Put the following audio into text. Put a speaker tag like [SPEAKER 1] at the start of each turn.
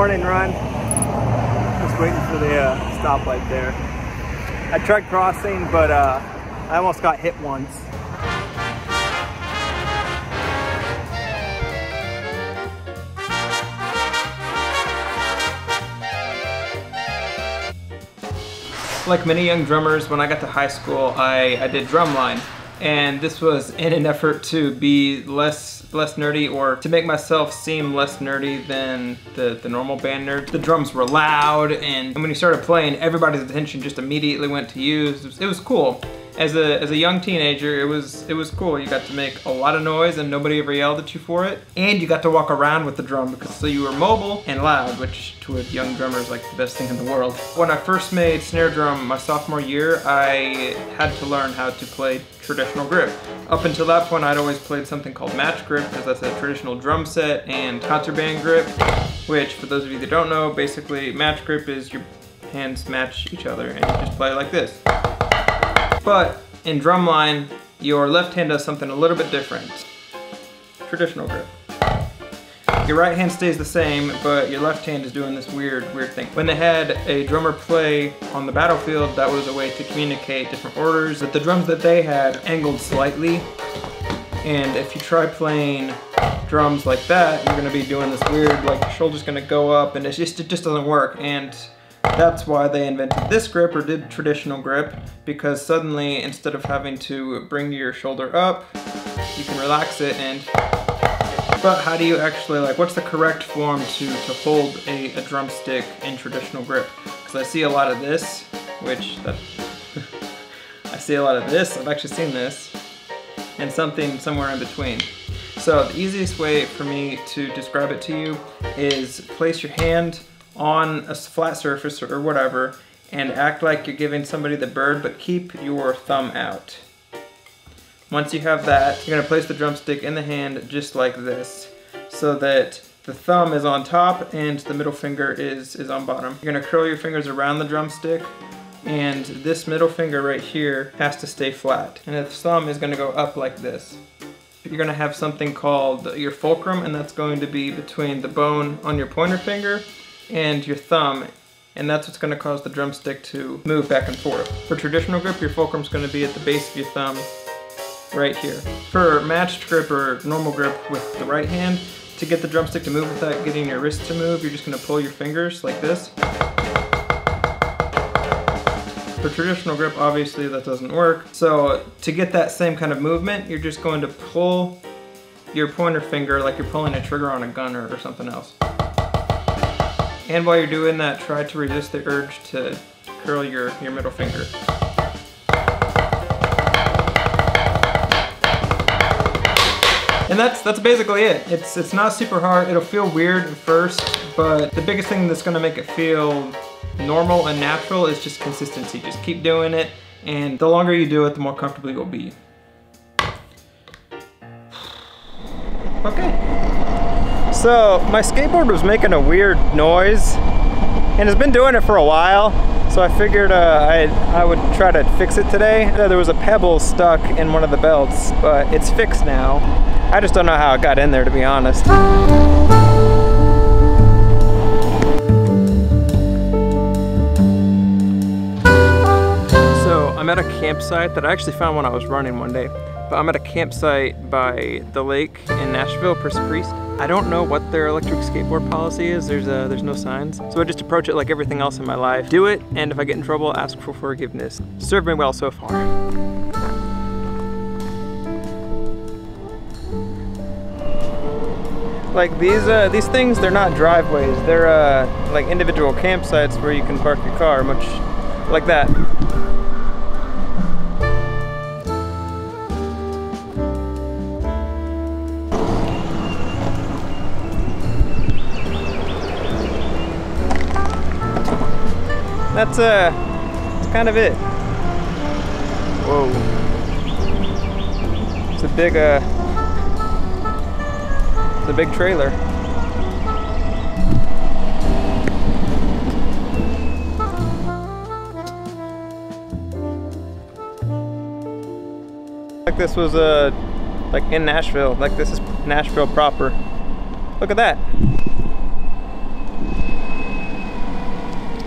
[SPEAKER 1] morning run. Just waiting for the uh, stoplight there. I tried crossing, but uh, I almost got hit once.
[SPEAKER 2] Like many young drummers, when I got to high school, I, I did drumline. And this was in an effort to be less less nerdy or to make myself seem less nerdy than the, the normal band nerd. The drums were loud and when you started playing, everybody's attention just immediately went to you. It was, it was cool as a as a young teenager, it was it was cool. You got to make a lot of noise and nobody ever yelled at you for it. And you got to walk around with the drum because so you were mobile and loud, which to a young drummer is like the best thing in the world. When I first made snare drum my sophomore year, I had to learn how to play traditional grip. Up until that point, I'd always played something called match grip because that's a traditional drum set and contraband grip, which for those of you that don't know, basically match grip is your hands match each other and you just play like this. But in drumline, your left hand does something a little bit different. Traditional grip. Your right hand stays the same, but your left hand is doing this weird, weird thing. When they had a drummer play on the battlefield, that was a way to communicate different orders. But the drums that they had angled slightly, and if you try playing drums like that, you're gonna be doing this weird, like your shoulder's gonna go up, and it's just, it just doesn't work. And that's why they invented this grip or did traditional grip because suddenly instead of having to bring your shoulder up, you can relax it and but how do you actually like what's the correct form to to hold a, a drumstick in traditional grip? Because I see a lot of this which that I see a lot of this I've actually seen this and something somewhere in between. So the easiest way for me to describe it to you is place your hand on a flat surface or whatever and act like you're giving somebody the bird, but keep your thumb out. Once you have that, you're gonna place the drumstick in the hand just like this, so that the thumb is on top and the middle finger is, is on bottom. You're gonna curl your fingers around the drumstick, and this middle finger right here has to stay flat. And the thumb is gonna go up like this. You're gonna have something called your fulcrum, and that's going to be between the bone on your pointer finger and your thumb and that's what's going to cause the drumstick to move back and forth. For traditional grip, your fulcrum's going to be at the base of your thumb right here. For matched grip or normal grip with the right hand, to get the drumstick to move without getting your wrist to move, you're just going to pull your fingers like this. For traditional grip, obviously that doesn't work. So to get that same kind of movement, you're just going to pull your pointer finger like you're pulling a trigger on a gun or, or something else. And while you're doing that, try to resist the urge to curl your, your middle finger. And that's that's basically it. It's it's not super hard. It'll feel weird at first, but the biggest thing that's gonna make it feel normal and natural is just consistency. Just keep doing it, and the longer you do it, the more comfortable you'll be. Okay. So my skateboard was making a weird noise and it's been doing it for a while. So I figured uh, I, I would try to fix it today. Uh, there was a pebble stuck in one of the belts, but it's fixed now. I just don't know how it got in there to be honest. So I'm at a campsite that I actually found when I was running one day. But I'm at a campsite by the lake in Nashville, Percy Priest. I don't know what their electric skateboard policy is. There's a, there's no signs. So I just approach it like everything else in my life. Do it, and if I get in trouble, ask for forgiveness. Served me well so far. Like these uh, these things, they're not driveways. They're uh, like individual campsites where you can park your car, much like that. That's uh, that's kind of it. Whoa. It's a big, uh, it's a big trailer. Like this was, uh, like in Nashville, like this is Nashville proper. Look at that.